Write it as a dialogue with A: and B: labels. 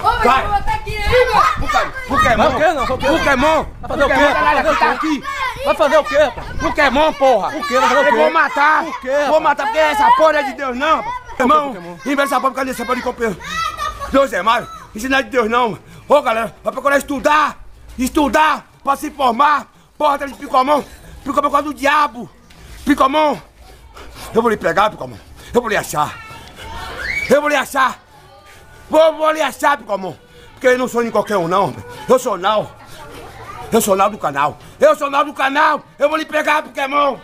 A: Vai.
B: Vai. Tá aqui,
A: Pokémon. Pokémon.
C: O o?
A: Pokémon.
C: Fazer o quê?
A: Pokémon,
C: Vai
A: caralho,
C: fazer o quê?
A: aqui.
C: Vai fazer o quê, rapaz?
A: Pokémon, porra.
C: O quê? Vai fazer o
A: Eu vou matar.
C: Por quê,
A: Vou matar porque essa porra não é de Deus, não. Irmão,
C: Pokémon?
A: em vez dessa porra, cadê essa porra de copiar? Deus é mais. Isso não é de Deus, não. Ô, galera, vai procurar estudar. Estudar pra se formar. Porra, tá de picomão. Picomão por causa do diabo. Picomão. Eu vou lhe pegar, picomão. Eu vou lhe achar. Eu vou lhe achar. Vou, lhe achar, picomão. Porque eu não sou de qualquer um, não. Eu sou Nau. Eu sou Nau do canal. Eu sou Nau do canal. Eu vou lhe pegar, Pokémon.